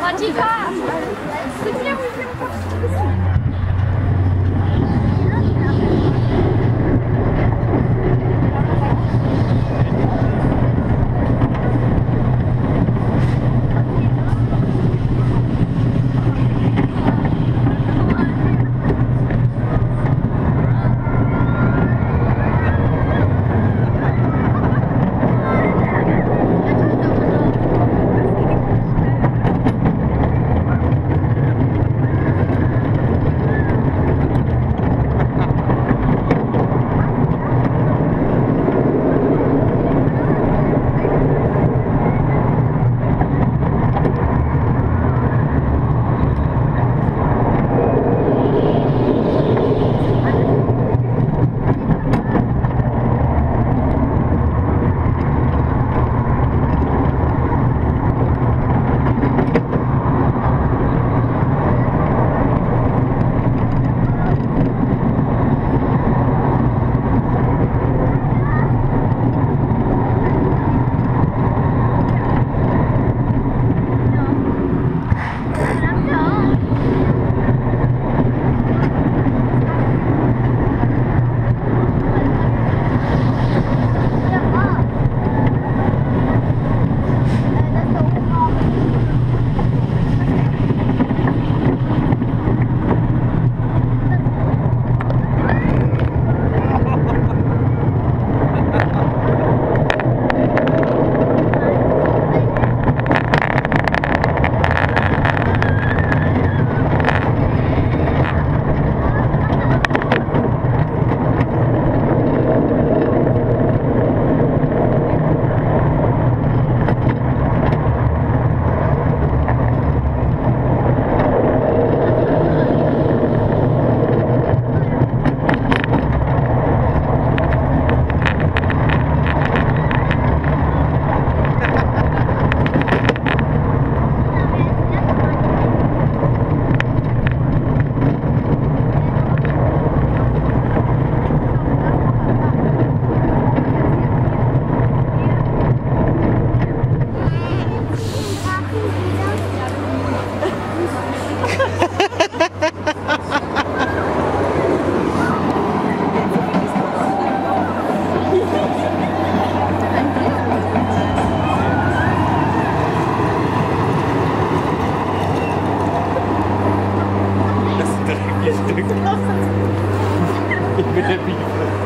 马吉卡。depuis le début.